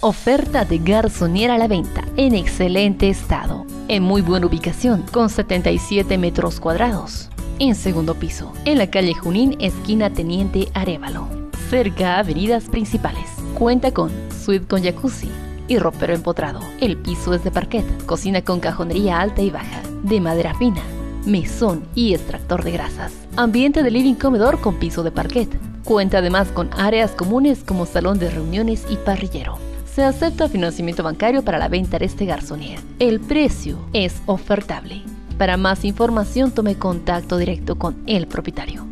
Oferta de garzoniera a la venta, en excelente estado, en muy buena ubicación, con 77 metros cuadrados. En segundo piso, en la calle Junín, esquina Teniente Arevalo, cerca a avenidas principales. Cuenta con suite con jacuzzi y ropero empotrado. El piso es de parquet, cocina con cajonería alta y baja, de madera fina, mesón y extractor de grasas. Ambiente de living comedor con piso de parquet. Cuenta además con áreas comunes como salón de reuniones y parrillero. Se acepta financiamiento bancario para la venta de este garzonier. El precio es ofertable. Para más información tome contacto directo con el propietario.